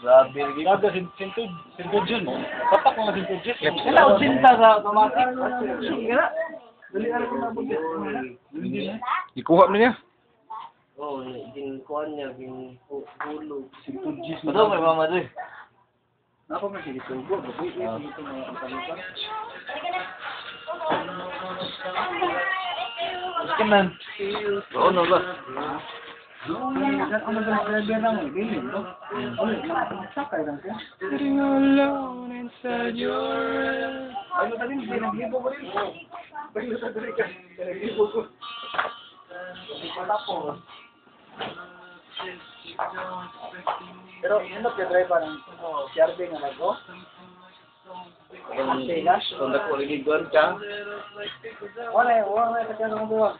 Grabe, sin- sintud, sintud yun. Papak mga sintud yun. Wala ko sinta sa automatic. Kaya, Ikuha mo niya. Oo, ginkuhan niya, ginhulog. Sintud G's Ito, may mama doon. Ako nga sige, tubo. Wait, wait, dito mga kapalitan. Sige man. Oo, no ba? Ang. Sitting alone inside your Ano na rin, pinaglibo ko rin. Bayo sa dali ka, pinaglibo ko. Tapos. Pero ano ka driver ng CRB nga nag-o? Kung kung nakuligiguan ka, Wala, wala na ka ng buwan.